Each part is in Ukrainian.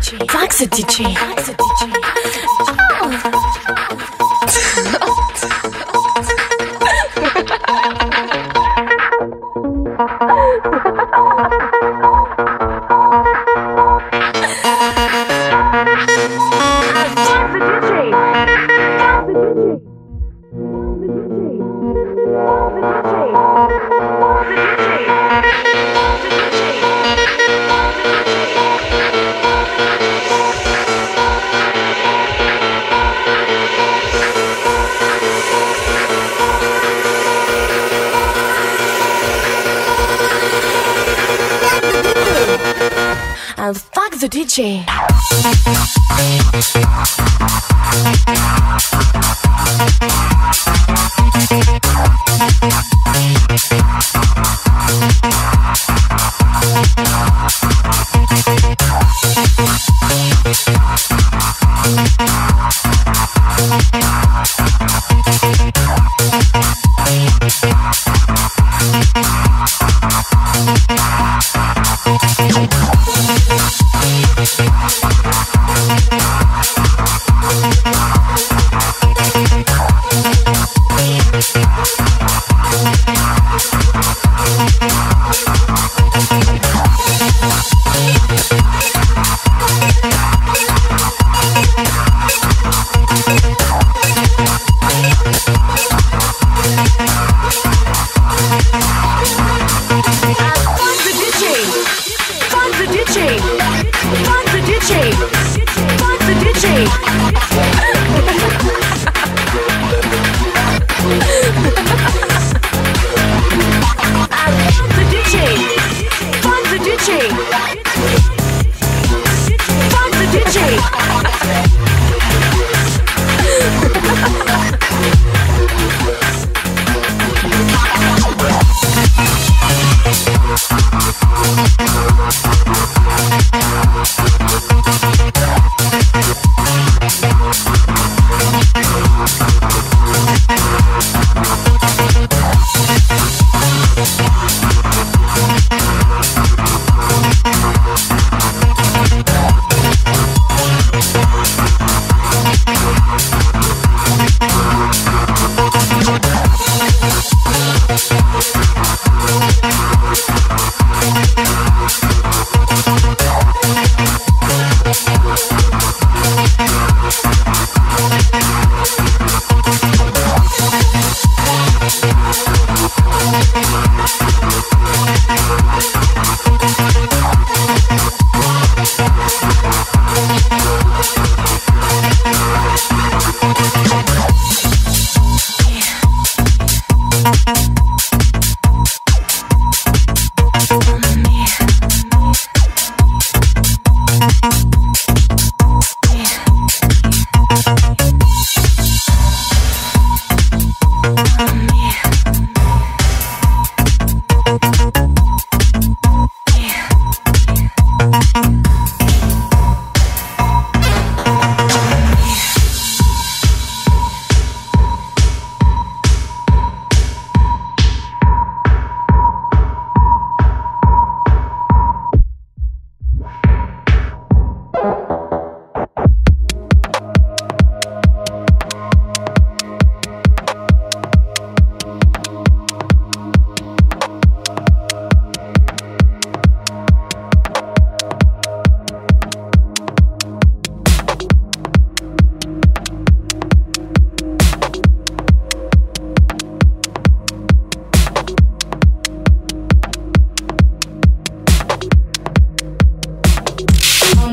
DJ. Praxa DJ. Praxa DJ. Oh. Energy.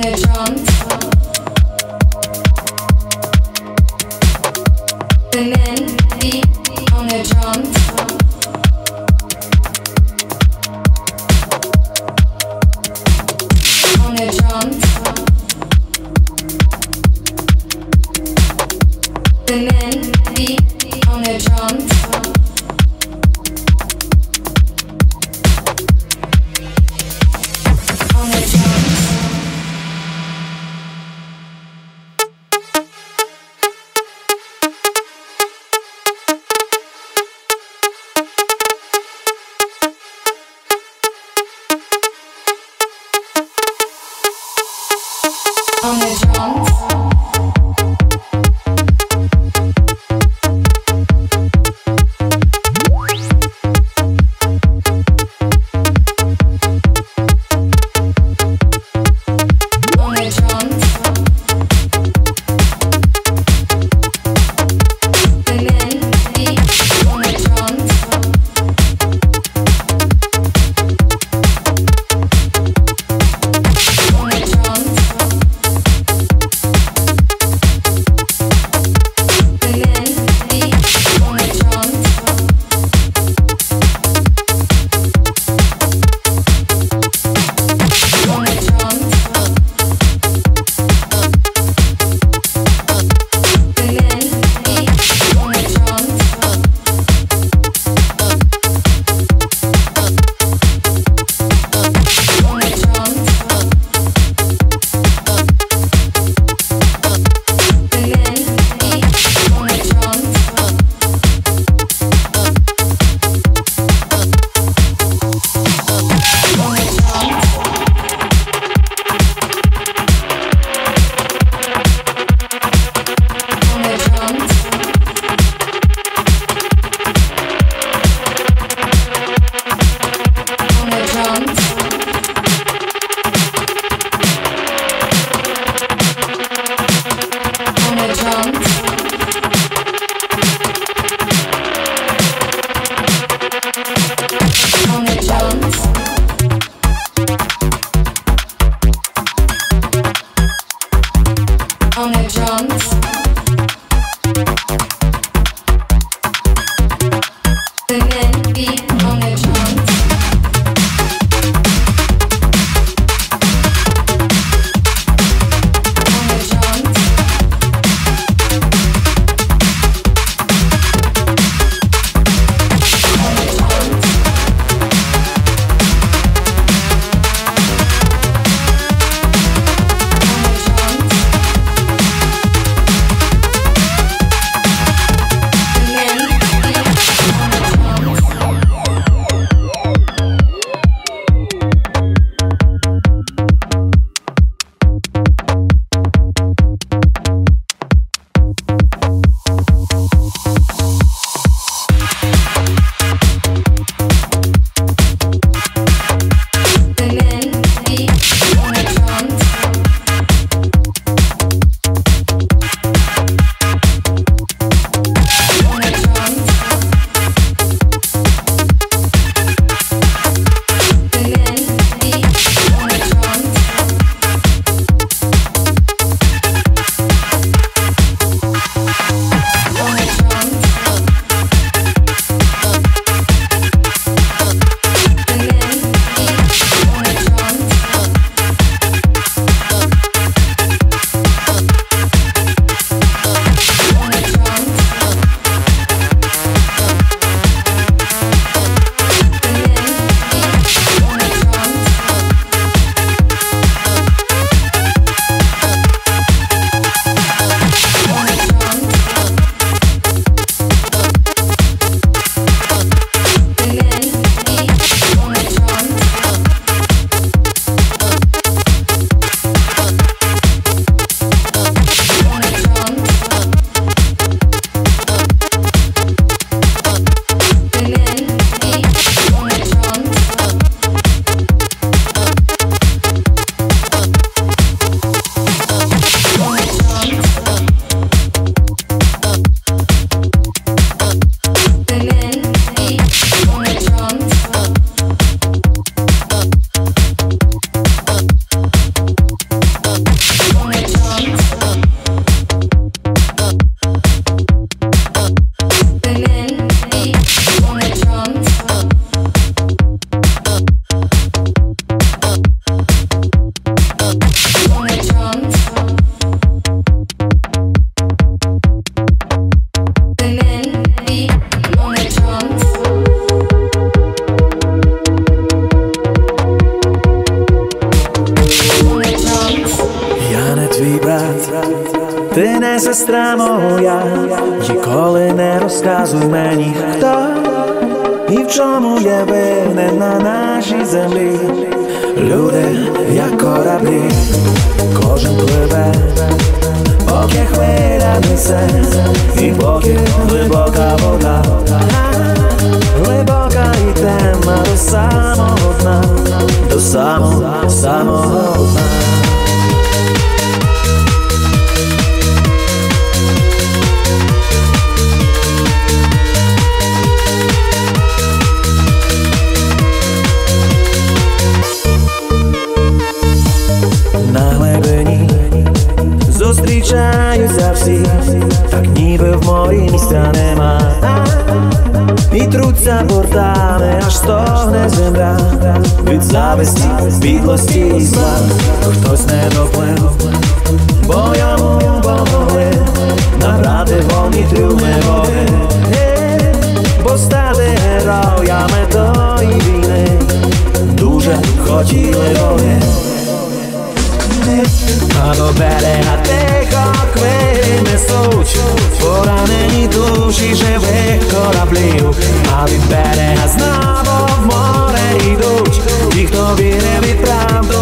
get drunk. Хто, і в чому є винен на нашій землі, люди, як кораблі, кожен пливе, поки хвиля несе, і поки глибока вода, глибока і темна до самого дна, до самого, самого дна. Зустрічаються всі, так ніби в морі місця нема. І труться бортами, аж стогне земля від зависті, підлості і зла. Хтось не доплив, бо йому помогли набрати повні трюми води, бо стати героями тої війни дуже хотіли вони. Malo bereha teha kveme soč Poraneni duši že vekora bliju Ali bereha znamo v more iduć Tih to bi ne bi pravdu